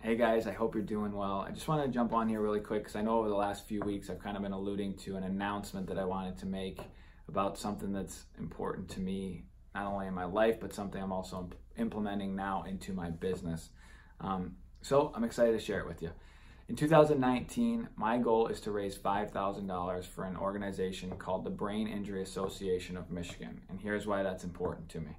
Hey guys, I hope you're doing well. I just want to jump on here really quick because I know over the last few weeks I've kind of been alluding to an announcement that I wanted to make about something that's important to me, not only in my life, but something I'm also implementing now into my business. Um, so I'm excited to share it with you. In 2019, my goal is to raise $5,000 for an organization called the Brain Injury Association of Michigan. And here's why that's important to me.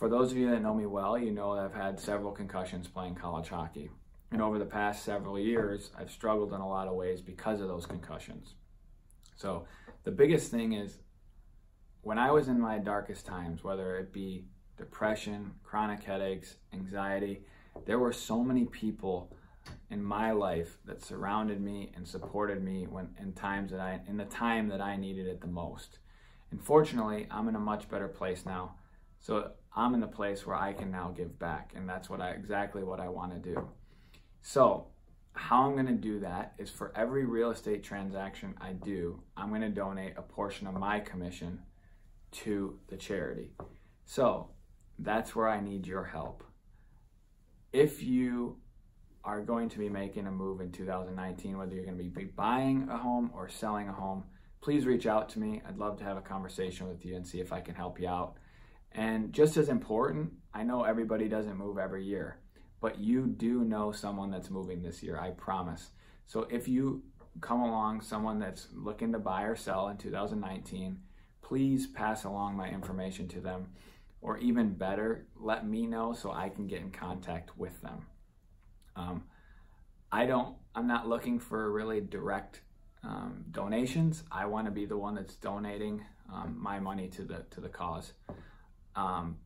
For those of you that know me well, you know that I've had several concussions playing college hockey. And over the past several years, I've struggled in a lot of ways because of those concussions. So the biggest thing is when I was in my darkest times, whether it be depression, chronic headaches, anxiety, there were so many people in my life that surrounded me and supported me when in times that I in the time that I needed it the most. And fortunately, I'm in a much better place now. So I'm in the place where I can now give back, and that's what I exactly what I want to do. So, how I'm going to do that is for every real estate transaction I do, I'm going to donate a portion of my commission to the charity. So, that's where I need your help. If you are going to be making a move in 2019, whether you're going to be buying a home or selling a home, please reach out to me. I'd love to have a conversation with you and see if I can help you out. And just as important, I know everybody doesn't move every year, but you do know someone that's moving this year, I promise. So if you come along someone that's looking to buy or sell in 2019, please pass along my information to them. Or even better, let me know so I can get in contact with them. Um, I don't, I'm not looking for really direct um, donations. I want to be the one that's donating um, my money to the, to the cause. Um,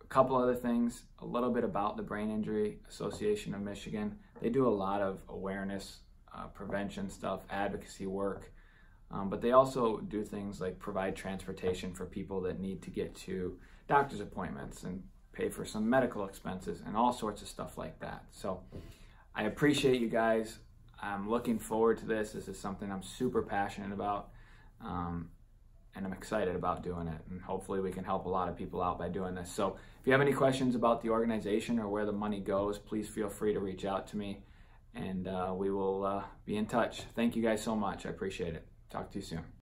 a couple other things, a little bit about the Brain Injury Association of Michigan. They do a lot of awareness, uh, prevention stuff, advocacy work, um, but they also do things like provide transportation for people that need to get to doctor's appointments and pay for some medical expenses and all sorts of stuff like that. So I appreciate you guys. I'm looking forward to this. This is something I'm super passionate about. Um, and I'm excited about doing it. And hopefully, we can help a lot of people out by doing this. So, if you have any questions about the organization or where the money goes, please feel free to reach out to me and uh, we will uh, be in touch. Thank you guys so much. I appreciate it. Talk to you soon.